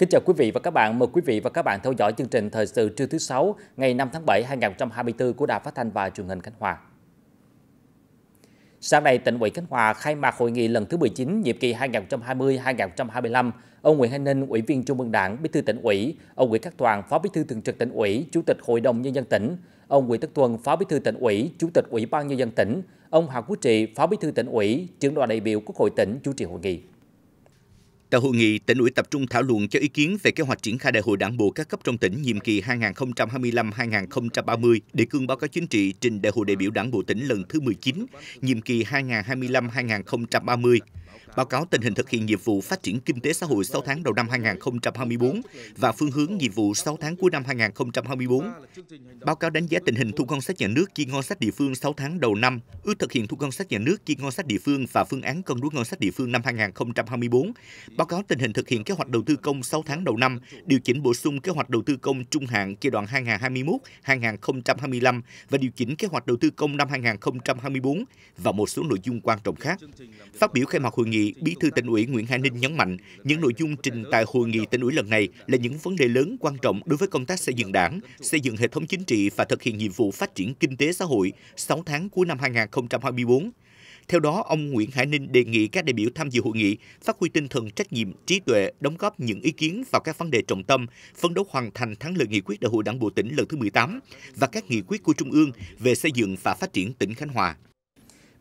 Kính chào quý vị và các bạn. Mời quý vị và các bạn theo dõi chương trình Thời sự trưa thứ sáu ngày 5 tháng 7 2024 của Đài Phát thanh và Truyền hình Khánh Hòa. Sáng nay, tỉnh ủy Khánh Hòa khai mạc hội nghị lần thứ 19 nhiệm kỳ 2020-2025. Ông Nguyễn Hải Ninh, Ủy viên Trung ương Đảng, Bí thư tỉnh ủy, ông Nguyễn Khắc Toàn, Phó Bí thư Thường trực tỉnh ủy, Chủ tịch Hội đồng nhân dân tỉnh, ông Nguyễn Tất Tuân, Phó Bí thư tỉnh ủy, Chủ tịch Ủy ban nhân dân tỉnh, ông Hà Quốc Trị, Phó Bí thư tỉnh ủy, trưởng đoàn đại biểu Quốc hội tỉnh chủ trì hội nghị. Tại hội nghị, tỉnh ủy tập trung thảo luận cho ý kiến về kế hoạch triển khai đại hội đảng bộ các cấp trong tỉnh nhiệm kỳ 2025-2030 để cương báo cáo chính trị trình đại hội đại biểu đảng bộ tỉnh lần thứ 19, nhiệm kỳ 2025-2030 báo cáo tình hình thực hiện nhiệm vụ phát triển kinh tế xã hội 6 tháng đầu năm 2024 và phương hướng nhiệm vụ 6 tháng cuối năm 2024. Báo cáo đánh giá tình hình thu ngân sách nhà nước chi ngân sách địa phương 6 tháng đầu năm, ước thực hiện thu ngân sách nhà nước chi ngân sách địa phương và phương án cân đối ngân sách địa phương năm 2024. Báo cáo tình hình thực hiện kế hoạch đầu tư công 6 tháng đầu năm, điều chỉnh bổ sung kế hoạch đầu tư công trung hạn giai đoạn 2021-2025 và điều chỉnh kế hoạch đầu tư công năm 2024 và một số nội dung quan trọng khác. Phát biểu khai mạc hội nghị, nghị, Bí thư tỉnh ủy Nguyễn Hải Ninh nhấn mạnh, những nội dung trình tại hội nghị tỉnh ủy lần này là những vấn đề lớn quan trọng đối với công tác xây dựng đảng, xây dựng hệ thống chính trị và thực hiện nhiệm vụ phát triển kinh tế xã hội 6 tháng cuối năm 2024. Theo đó, ông Nguyễn Hải Ninh đề nghị các đại biểu tham dự hội nghị phát huy tinh thần trách nhiệm, trí tuệ, đóng góp những ý kiến vào các vấn đề trọng tâm, phấn đấu hoàn thành thắng lợi nghị quyết Đại hội Đảng bộ tỉnh lần thứ 18 và các nghị quyết của Trung ương về xây dựng và phát triển tỉnh Khánh Hòa.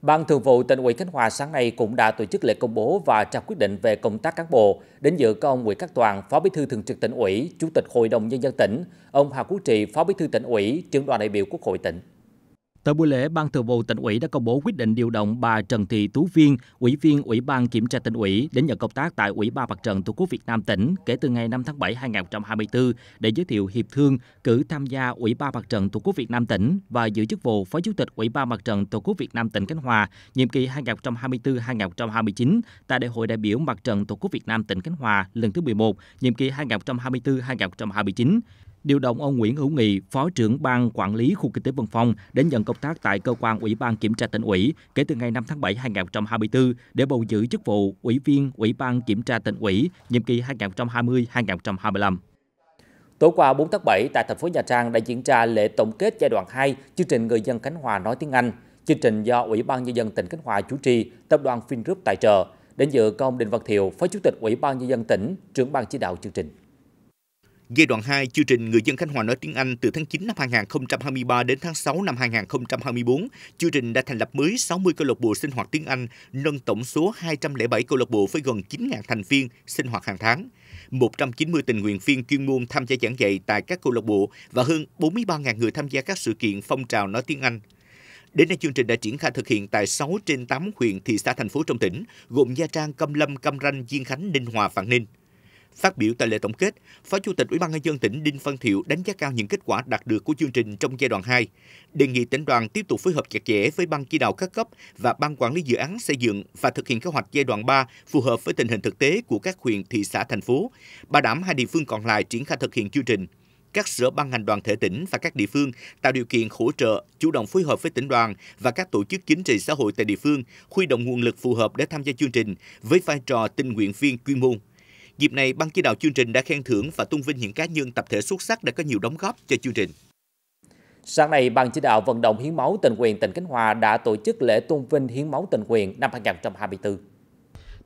Ban Thường vụ tỉnh ủy Khánh Hòa sáng nay cũng đã tổ chức lễ công bố và trao quyết định về công tác cán bộ. Đến dự có ông Nguyễn Cát Toàn, Phó Bí thư Thường trực tỉnh ủy, Chủ tịch Hội đồng nhân dân tỉnh, ông Hà Quốc Trị, Phó Bí thư tỉnh ủy, trưởng đoàn đại biểu Quốc hội tỉnh. Tại buổi lễ, Ban Thường vụ tỉnh ủy đã công bố quyết định điều động bà Trần Thị Tú Viên, Ủy viên Ủy ban Kiểm tra tỉnh ủy đến nhận công tác tại Ủy ban Mặt trận Tổ quốc Việt Nam tỉnh kể từ ngày 5 tháng 7 2024 để giới thiệu hiệp thương cử tham gia Ủy ban Mặt trận Tổ quốc Việt Nam tỉnh và giữ chức vụ Phó Chủ tịch Ủy ban Mặt trận Tổ quốc Việt Nam tỉnh Khánh Hòa nhiệm kỳ 2024-2029 tại Đại hội đại biểu Mặt trận Tổ quốc Việt Nam tỉnh Khánh Hòa lần thứ 11, nhiệm kỳ 2024-2029 điều động ông Nguyễn Hữu Nghị, Phó trưởng ban quản lý khu kinh tế Vân Phong đến nhận công tác tại cơ quan Ủy ban kiểm tra tỉnh ủy kể từ ngày 5 tháng 7 2024 để bầu giữ chức vụ Ủy viên Ủy ban kiểm tra tỉnh ủy nhiệm kỳ 2020-2025. Tối qua 4 tháng 7 tại thành phố Nha Trang đã diễn ra lễ tổng kết giai đoạn 2 chương trình Người dân Khánh Hòa nói tiếng Anh. Chương trình do Ủy ban Nhân dân tỉnh Khánh Hòa chủ trì, tập đoàn Vingroup tài trợ. Đến dự có ông Đinh Văn Thiệu, Phó Chủ tịch Ủy ban Nhân dân tỉnh, trưởng ban chỉ đạo chương trình. Giai đoạn 2, chương trình Người dân Khánh Hòa nói tiếng Anh từ tháng 9 năm 2023 đến tháng 6 năm 2024, chương trình đã thành lập mới 60 câu lạc bộ sinh hoạt tiếng Anh, nâng tổng số 207 câu lạc bộ với gần 9.000 thành viên sinh hoạt hàng tháng. 190 tình nguyện viên chuyên môn tham gia giảng dạy tại các câu lạc bộ và hơn 43.000 người tham gia các sự kiện phong trào nói tiếng Anh. Đến nay, chương trình đã triển khai thực hiện tại 6 trên 8 huyện, thị xã, thành phố trong tỉnh, gồm Nha Trang, Cam Lâm, Cam Ranh, Diên Khánh, Ninh Hòa, Vạn Ninh. Phát biểu tại lễ tổng kết, Phó Chủ tịch Ủy ban nhân dân tỉnh Đinh Văn Thiệu đánh giá cao những kết quả đạt được của chương trình trong giai đoạn 2, đề nghị tỉnh đoàn tiếp tục phối hợp chặt chẽ với ban chỉ đạo các cấp và ban quản lý dự án xây dựng và thực hiện kế hoạch giai đoạn 3 phù hợp với tình hình thực tế của các huyện, thị xã, thành phố, bảo đảm hai địa phương còn lại triển khai thực hiện chương trình các sở ban ngành đoàn thể tỉnh và các địa phương tạo điều kiện hỗ trợ, chủ động phối hợp với tỉnh đoàn và các tổ chức chính trị xã hội tại địa phương, huy động nguồn lực phù hợp để tham gia chương trình với vai trò tình nguyện viên chuyên môn. Dịp này, ban chỉ đạo chương trình đã khen thưởng và tôn vinh những cá nhân tập thể xuất sắc đã có nhiều đóng góp cho chương trình. Sáng nay, Ban chỉ đạo vận động hiến máu tình nguyện tỉnh Khánh Hòa đã tổ chức lễ tôn vinh hiến máu tình nguyện năm 2024.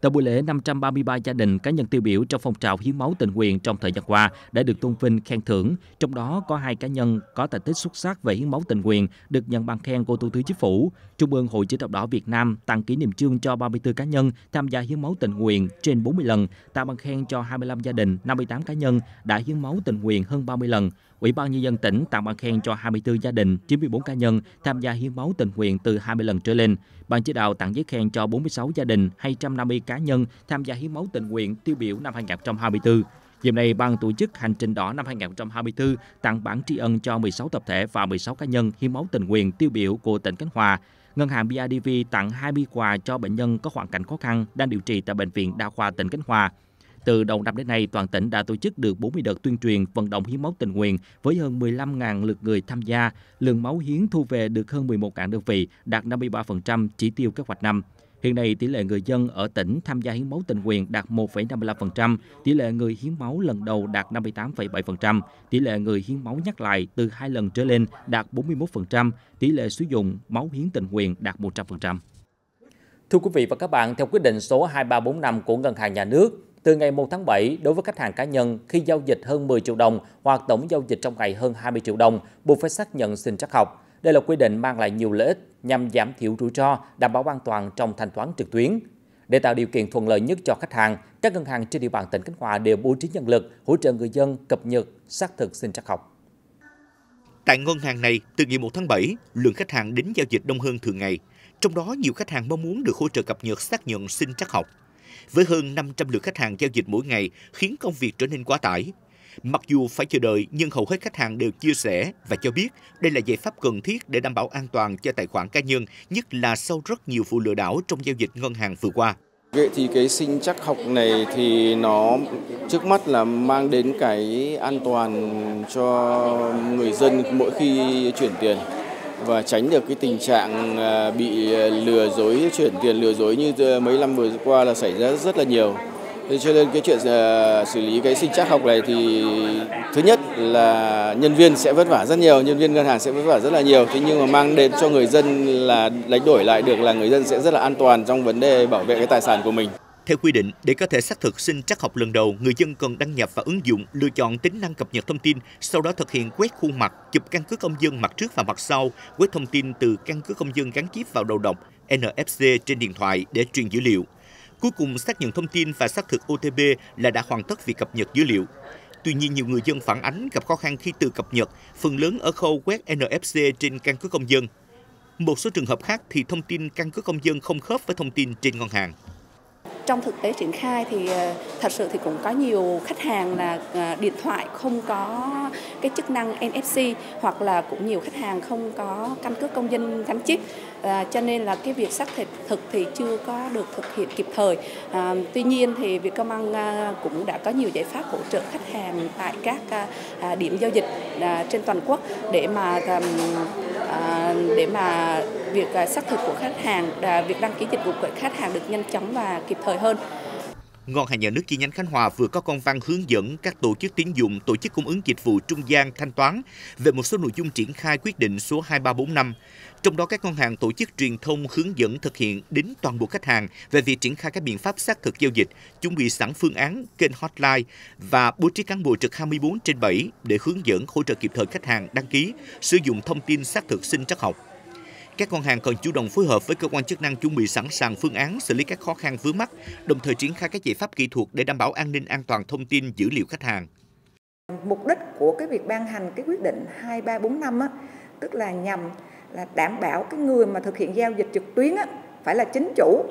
Tại buổi lễ, 533 gia đình cá nhân tiêu biểu trong phong trào hiến máu tình nguyện trong thời gian qua đã được tôn vinh khen thưởng. Trong đó có hai cá nhân có thành tích xuất sắc về hiến máu tình nguyện được nhận bằng khen của Thủ tướng Chính phủ. Trung ương Hội chữ thập đỏ Việt Nam tặng kỷ niệm chương cho 34 cá nhân tham gia hiến máu tình nguyện trên 40 lần, tặng bằng khen cho 25 gia đình, 58 cá nhân đã hiến máu tình nguyện hơn 30 lần. Ủy ban nhân dân tỉnh tặng bằng khen cho 24 gia đình, 94 cá nhân tham gia hiến máu tình nguyện từ 20 lần trở lên. Ban chỉ đạo tặng giấy khen cho 46 gia đình, 250 cá cá nhân tham gia hiến máu tình nguyện tiêu biểu năm 2024. Dịp này, ban tổ chức Hành trình đỏ năm 2024 tặng bản tri ân cho 16 tập thể và 16 cá nhân hiến máu tình nguyện tiêu biểu của tỉnh Khánh Hòa. Ngân hàng BIDV tặng 20 quà cho bệnh nhân có hoàn cảnh khó khăn đang điều trị tại Bệnh viện Đa khoa tỉnh Khánh Hòa. Từ đầu năm đến nay, toàn tỉnh đã tổ chức được 40 đợt tuyên truyền vận động hiến máu tình nguyện với hơn 15.000 lượt người tham gia. Lượng máu hiến thu về được hơn 11.000 đơn vị, đạt 53% chỉ tiêu kế hoạch năm. Hiện nay, tỷ lệ người dân ở tỉnh tham gia hiến máu tình nguyện đạt 1,55%, tỷ lệ người hiến máu lần đầu đạt 58,7%, tỷ lệ người hiến máu nhắc lại từ hai lần trở lên đạt 41%, tỷ lệ sử dụng máu hiến tình nguyện đạt 100%. Thưa quý vị và các bạn, theo quyết định số 2345 của Ngân hàng Nhà nước, từ ngày 1 tháng 7, đối với khách hàng cá nhân, khi giao dịch hơn 10 triệu đồng hoặc tổng giao dịch trong ngày hơn 20 triệu đồng, buộc phải xác nhận sinh trắc học. Đây là quy định mang lại nhiều lợi ích nhằm giảm thiểu rủi ro, đảm bảo an toàn trong thanh toán trực tuyến. Để tạo điều kiện thuận lợi nhất cho khách hàng, các ngân hàng trên địa bàn tỉnh Khánh Hòa đều bố trí nhân lực hỗ trợ người dân cập nhật xác thực sinh trắc học. Tại ngân hàng này, từ ngày 1 tháng 7, lượng khách hàng đến giao dịch đông hơn thường ngày. Trong đó, nhiều khách hàng mong muốn được hỗ trợ cập nhật xác nhận sinh trắc học. Với hơn 500 lượt khách hàng giao dịch mỗi ngày khiến công việc trở nên quá tải. Mặc dù phải chờ đợi, nhưng hầu hết khách hàng đều chia sẻ và cho biết đây là giải pháp cần thiết để đảm bảo an toàn cho tài khoản cá nhân, nhất là sau rất nhiều vụ lừa đảo trong giao dịch ngân hàng vừa qua. Vậy thì cái sinh chắc học này thì nó trước mắt là mang đến cái an toàn cho người dân mỗi khi chuyển tiền và tránh được cái tình trạng à, bị à, lừa dối chuyển tiền lừa dối như mấy năm vừa qua là xảy ra rất là nhiều. Thế cho nên cái chuyện uh, xử lý cái sinh chắc học này thì thứ nhất là nhân viên sẽ vất vả rất nhiều, nhân viên ngân hàng sẽ vất vả rất là nhiều. Thế nhưng mà mang đến cho người dân là đánh đổi lại được là người dân sẽ rất là an toàn trong vấn đề bảo vệ cái tài sản của mình. Theo quy định, để có thể xác thực sinh trắc học lần đầu, người dân cần đăng nhập vào ứng dụng, lựa chọn tính năng cập nhật thông tin, sau đó thực hiện quét khuôn mặt, chụp căn cước công dân mặt trước và mặt sau, quét thông tin từ căn cước công dân gắn chip vào đầu độc NFC trên điện thoại để truyền dữ liệu. Cuối cùng xác nhận thông tin và xác thực OTP là đã hoàn tất việc cập nhật dữ liệu. Tuy nhiên, nhiều người dân phản ánh gặp khó khăn khi tự cập nhật, phần lớn ở khâu quét NFC trên căn cước công dân. Một số trường hợp khác thì thông tin căn cước công dân không khớp với thông tin trên ngân hàng. Trong thực tế triển khai thì ờ, thật sự thì cũng có nhiều khách hàng là ờ, điện thoại không có cái chức năng NFC hoặc là cũng nhiều khách hàng không có căn cước công dân gắn chip. À, cho nên là cái việc xác thực thực thì chưa có được thực hiện kịp thời. À, tuy nhiên thì Vietcombank cũng đã có nhiều giải pháp hỗ trợ khách hàng tại các à, điểm giao dịch à, trên toàn quốc để mà à, À, để mà việc à, xác thực của khách hàng à, việc đăng ký dịch vụ của khách hàng được nhanh chóng và kịp thời hơn Ngân hàng Nhà nước chi nhánh Khánh Hòa vừa có công văn hướng dẫn các tổ chức tín dụng, tổ chức cung ứng dịch vụ trung gian thanh toán về một số nội dung triển khai quyết định số 2345. Trong đó các ngân hàng tổ chức truyền thông hướng dẫn thực hiện đến toàn bộ khách hàng về việc triển khai các biện pháp xác thực giao dịch, chuẩn bị sẵn phương án, kênh hotline và bố trí cán bộ trực 24 trên 7 để hướng dẫn hỗ trợ kịp thời khách hàng đăng ký, sử dụng thông tin xác thực sinh trắc học. Các ngân hàng cần chủ động phối hợp với cơ quan chức năng chuẩn bị sẵn sàng phương án xử lý các khó khăn vướng mắt, đồng thời triển khai các giải pháp kỹ thuật để đảm bảo an ninh an toàn thông tin dữ liệu khách hàng. Mục đích của cái việc ban hành cái quyết định 2345 á, tức là nhằm là đảm bảo cái người mà thực hiện giao dịch trực tuyến á, phải là chính chủ,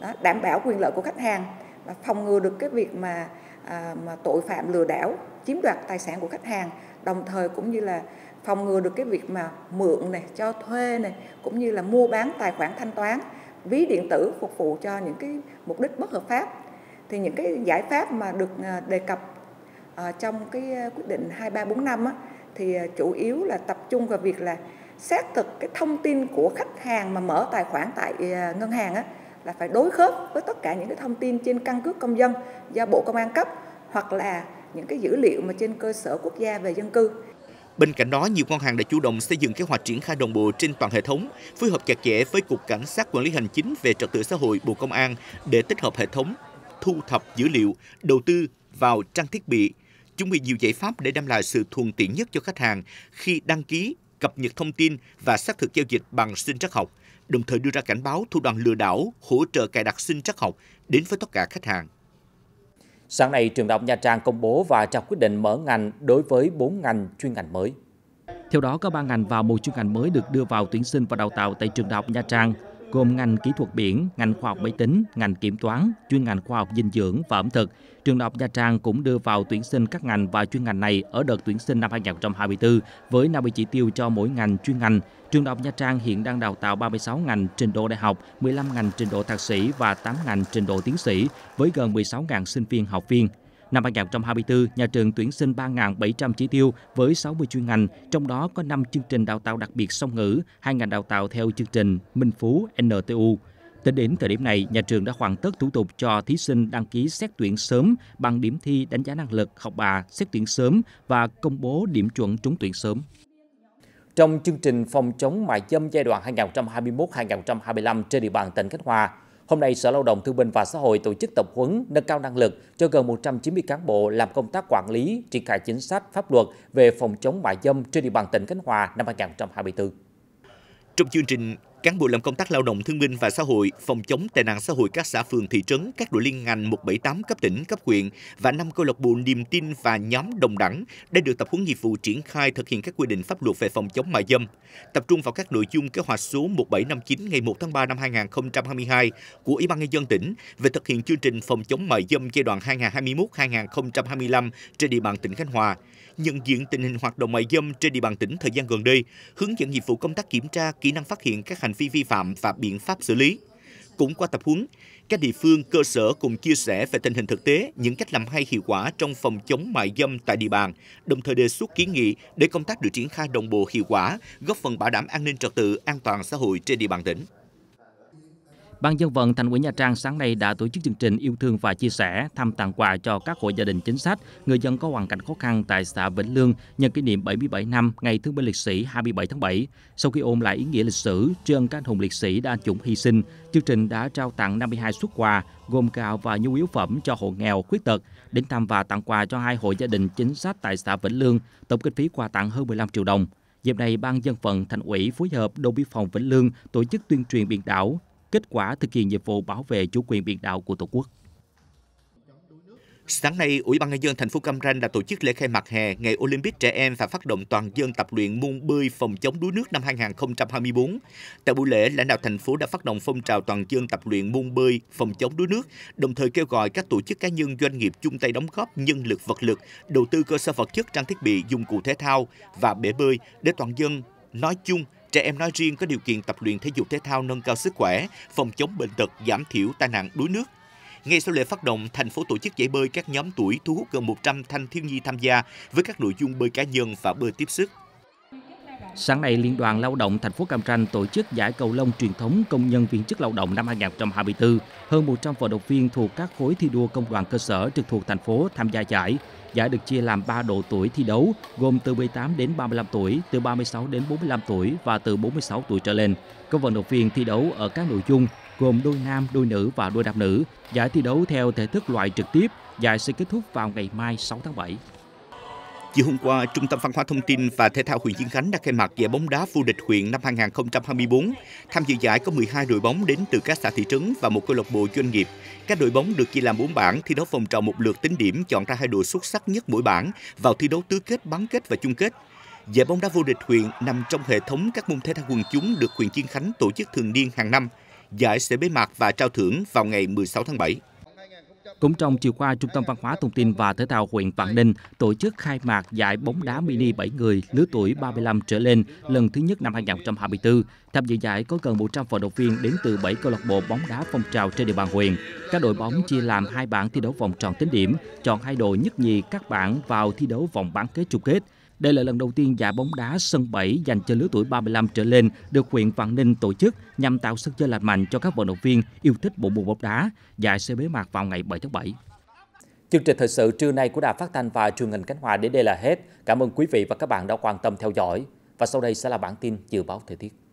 đó, đảm bảo quyền lợi của khách hàng và phòng ngừa được cái việc mà à, mà tội phạm lừa đảo chiếm đoạt tài sản của khách hàng, đồng thời cũng như là phòng ngừa được cái việc mà mượn này cho thuê này cũng như là mua bán tài khoản thanh toán ví điện tử phục vụ cho những cái mục đích bất hợp pháp. Thì những cái giải pháp mà được à, đề cập à, trong cái quyết định 2345 á, thì à, chủ yếu là tập trung vào việc là xác thực cái thông tin của khách hàng mà mở tài khoản tại à, ngân hàng á, là phải đối khớp với tất cả những cái thông tin trên căn cước công dân do Bộ Công an cấp hoặc là những cái dữ liệu mà trên cơ sở quốc gia về dân cư. Bên cạnh đó, nhiều ngân hàng đã chủ động xây dựng kế hoạch triển khai đồng bộ trên toàn hệ thống, phối hợp chặt chẽ với Cục Cảnh sát Quản lý Hành chính về Trật tự xã hội Bộ Công an để tích hợp hệ thống, thu thập dữ liệu, đầu tư vào trang thiết bị, chuẩn bị nhiều giải pháp để đem lại sự thuận tiện nhất cho khách hàng khi đăng ký, cập nhật thông tin và xác thực giao dịch bằng sinh trắc học, đồng thời đưa ra cảnh báo thủ đoạn lừa đảo, hỗ trợ cài đặt sinh trắc học đến với tất cả khách hàng. Sáng nay, trường đại học Nha Trang công bố và trao quyết định mở ngành đối với 4 ngành chuyên ngành mới. Theo đó, có 3 ngành vào một chuyên ngành mới được đưa vào tuyển sinh và đào tạo tại trường đại học Nha Trang, gồm ngành kỹ thuật biển, ngành khoa học máy tính, ngành kiểm toán, chuyên ngành khoa học dinh dưỡng và ẩm thực. Trường đại học Nha Trang cũng đưa vào tuyển sinh các ngành và chuyên ngành này ở đợt tuyển sinh năm 2024 với 50 chỉ tiêu cho mỗi ngành chuyên ngành. Trường đại học Nha Trang hiện đang đào tạo 36 ngành trình độ đại học, 15 ngành trình độ thạc sĩ và 8 ngành trình độ tiến sĩ với gần 16.000 sinh viên học viên. Năm 2024, nhà trường tuyển sinh 3.700 chỉ tiêu với 60 chuyên ngành, trong đó có 5 chương trình đào tạo đặc biệt song ngữ, 2 ngành đào tạo theo chương trình Minh Phú NTU. Tính đến thời điểm này, nhà trường đã hoàn tất thủ tục cho thí sinh đăng ký xét tuyển sớm bằng điểm thi đánh giá năng lực, học bà, xét tuyển sớm và công bố điểm chuẩn trúng tuyển sớm. Trong chương trình phòng chống mại dâm giai đoạn 2021-2025 trên địa bàn tỉnh Khánh Hòa, hôm nay Sở Lao động Thương binh và Xã hội tổ chức tập huấn nâng cao năng lực cho gần 190 cán bộ làm công tác quản lý, triển khai chính sách pháp luật về phòng chống mại dâm trên địa bàn tỉnh Khánh Hòa năm 2024. Trong chương trình cán bộ làm công tác lao động thương binh và xã hội, phòng chống tệ nạn xã hội các xã phường thị trấn, các đội liên ngành 178 cấp tỉnh, cấp huyện và năm câu lạc bộ niềm tin và nhóm đồng đẳng đã được tập huấn nghiệp vụ triển khai thực hiện các quy định pháp luật về phòng chống mại dâm, tập trung vào các nội dung kế hoạch số 1759 ngày 1 tháng 3 năm 2022 của Ủy ban nhân dân tỉnh về thực hiện chương trình phòng chống mại dâm giai đoạn 2021-2025 trên địa bàn tỉnh Khánh Hòa. Nhận diện tình hình hoạt động mại dâm trên địa bàn tỉnh thời gian gần đây, hướng dẫn nghiệp vụ công tác kiểm tra, kỹ năng phát hiện các hành vi vi phạm và biện pháp xử lý. Cũng qua tập huấn, các địa phương, cơ sở cùng chia sẻ về tình hình thực tế, những cách làm hay hiệu quả trong phòng chống mại dâm tại địa bàn, đồng thời đề xuất kiến nghị để công tác được triển khai đồng bộ hiệu quả, góp phần bảo đảm an ninh trật tự, an toàn xã hội trên địa bàn tỉnh. Ban dân vận Thành ủy Nha Trang sáng nay đã tổ chức chương trình yêu thương và chia sẻ thăm tặng quà cho các hộ gia đình chính sách, người dân có hoàn cảnh khó khăn tại xã Vĩnh Lương nhân kỷ niệm 77 năm Ngày Thương binh Liệt sĩ 27 tháng 7. Sau khi ôn lại ý nghĩa lịch sử, trân các anh hùng liệt sĩ đã dũng hy sinh, chương trình đã trao tặng 52 xuất quà gồm gạo và nhu yếu phẩm cho hộ nghèo, khuyết tật, đến thăm và tặng quà cho hai hộ gia đình chính sách tại xã Vĩnh Lương, tổng kinh phí quà tặng hơn 15 triệu đồng. Dịp này, Ban dân vận Thành ủy phối hợp đồn biên phòng Vĩnh Lương tổ chức tuyên truyền biển đảo, kết quả thực hiện nhiệm vụ bảo vệ chủ quyền biển đảo của Tổ quốc. Sáng nay, Ủy ban nhân dân thành phố Cam Ranh đã tổ chức lễ khai mạc hè Ngày Olympic trẻ em và phát động toàn dân tập luyện môn bơi phòng chống đuối nước năm 2024. Tại buổi lễ, lãnh đạo thành phố đã phát động phong trào toàn dân tập luyện môn bơi phòng chống đuối nước, đồng thời kêu gọi các tổ chức cá nhân doanh nghiệp chung tay đóng góp nhân lực vật lực, đầu tư cơ sở vật chất trang thiết bị dụng cụ thể thao và bể bơi để toàn dân nói chung Trẻ em nói riêng có điều kiện tập luyện thể dục thể thao nâng cao sức khỏe, phòng chống bệnh tật, giảm thiểu tai nạn đuối nước. Ngay sau lễ phát động, thành phố tổ chức giải bơi các nhóm tuổi thu hút gần 100 thanh thiếu nhi tham gia với các nội dung bơi cá nhân và bơi tiếp sức. Sáng nay, Liên đoàn Lao động thành phố Cam Ranh tổ chức giải cầu lông truyền thống công nhân viên chức lao động năm 2024. Hơn 100 vận động viên thuộc các khối thi đua công đoàn cơ sở trực thuộc thành phố tham gia giải. Giải được chia làm 3 độ tuổi thi đấu, gồm từ 18 đến 35 tuổi, từ 36 đến 45 tuổi và từ 46 tuổi trở lên. Các vận động viên thi đấu ở các nội dung gồm đôi nam, đôi nữ và đôi đạp nữ. Giải thi đấu theo thể thức loại trực tiếp, giải sẽ kết thúc vào ngày mai 6 tháng 7. Chiều hôm qua, Trung tâm Văn hóa Thông tin và Thể thao huyện Diên Khánh đã khai mạc giải bóng đá vô địch huyện năm 2024. Tham dự giải có 12 đội bóng đến từ các xã thị trấn và một câu lạc bộ doanh nghiệp. Các đội bóng được chia làm 4 bảng, thi đấu vòng tròn một lượt tính điểm chọn ra hai đội xuất sắc nhất mỗi bảng vào thi đấu tứ kết, bán kết và chung kết. Giải bóng đá vô địch huyện nằm trong hệ thống các môn thể thao quần chúng được huyện Diên Khánh tổ chức thường niên hàng năm. Giải sẽ bế mạc và trao thưởng vào ngày 16 tháng 7. Cũng trong chiều qua, Trung tâm Văn hóa Thông tin và Thể thao huyện Vạn Ninh tổ chức khai mạc giải bóng đá mini 7 người lứa tuổi 35 trở lên lần thứ nhất năm 2024. Tham dự giải có gần 100 vận động viên đến từ 7 câu lạc bộ bóng đá phong trào trên địa bàn huyện. Các đội bóng chia làm hai bảng thi đấu vòng tròn tính điểm, chọn hai đội nhất nhì các bảng vào thi đấu vòng bán kết chung kết. Đây là lần đầu tiên giải bóng đá sân 7 dành cho lứa tuổi 35 trở lên được huyện Vạn Ninh tổ chức nhằm tạo sân chơi lành mạnh cho các vận động viên yêu thích bộ môn bóng đá. Giải sẽ bế mạc vào ngày 7 tháng 7. Chương trình thời sự trưa nay của Đài Phát thanh và truyền hình Cánh Hòa đến đây là hết. Cảm ơn quý vị và các bạn đã quan tâm theo dõi. Và sau đây sẽ là bản tin dự báo thời tiết.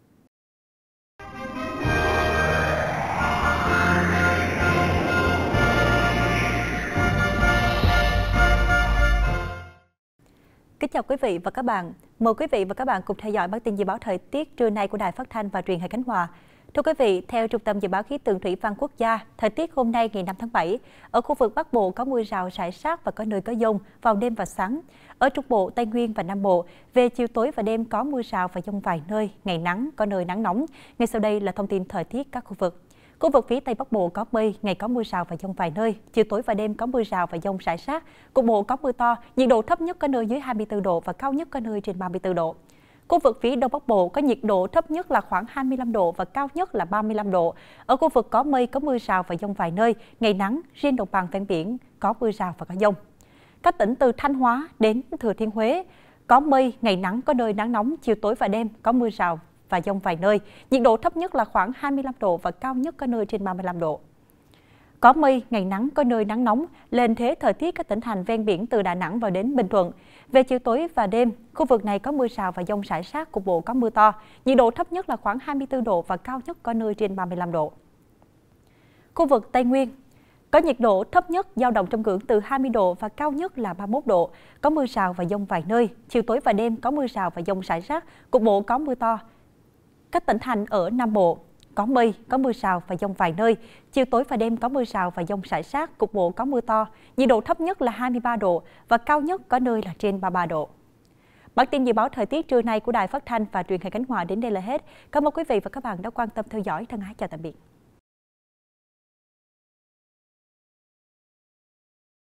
Kính chào quý vị và các bạn. Mời quý vị và các bạn cùng theo dõi bản tin dự báo thời tiết trưa nay của Đài Phát thanh và Truyền hình Khánh Hòa. Thưa quý vị, theo Trung tâm Dự báo Khí tượng Thủy văn Quốc gia, thời tiết hôm nay ngày 5 tháng 7, ở khu vực Bắc Bộ có mưa rào rải rác và có nơi có dông vào đêm và sáng. Ở Trung Bộ, Tây Nguyên và Nam Bộ, về chiều tối và đêm có mưa rào và dông vài nơi, ngày nắng, có nơi nắng nóng. Ngay sau đây là thông tin thời tiết các khu vực. Khu vực phía Tây Bắc Bộ có mây, ngày có mưa rào và dông vài nơi, chiều tối và đêm có mưa rào và dông rải rác, cục bộ có mưa to, nhiệt độ thấp nhất có nơi dưới 24 độ và cao nhất có nơi trên 34 độ. Khu vực phía Đông Bắc Bộ có nhiệt độ thấp nhất là khoảng 25 độ và cao nhất là 35 độ. Ở khu vực có mây có mưa rào và dông vài nơi, ngày nắng, riêng đồng bằng ven biển có mưa rào và có dông. Các tỉnh từ Thanh Hóa đến Thừa Thiên Huế có mây, ngày nắng có nơi nắng nóng, chiều tối và đêm có mưa rào và dông vài nơi. Nhiệt độ thấp nhất là khoảng 25 độ và cao nhất có nơi trên 35 độ. Có mây, ngày nắng, có nơi nắng nóng, lên thế thời tiết các tỉnh thành ven biển từ Đà Nẵng vào đến Bình Thuận. Về chiều tối và đêm, khu vực này có mưa rào và dông rải rác, cục bộ có mưa to. Nhiệt độ thấp nhất là khoảng 24 độ và cao nhất có nơi trên 35 độ. Khu vực Tây Nguyên, có nhiệt độ thấp nhất dao động trong ngưỡng từ 20 độ và cao nhất là 31 độ. Có mưa rào và dông vài nơi. Chiều tối và đêm có mưa rào và dông rải rác, cục bộ có mưa to. Các tỉnh thành ở Nam Bộ có mây, có mưa rào và dông vài nơi. Chiều tối và đêm có mưa rào và dông rải rác, cục bộ có mưa to. Nhiệt độ thấp nhất là 23 độ và cao nhất có nơi là trên 33 độ. Bản tin dự báo thời tiết trưa nay của Đài Phát thanh và Truyền hình Khánh Hòa đến đây là hết. Cảm ơn quý vị và các bạn đã quan tâm theo dõi. Thân ái chào tạm biệt.